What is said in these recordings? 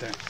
Thanks.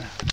понятно.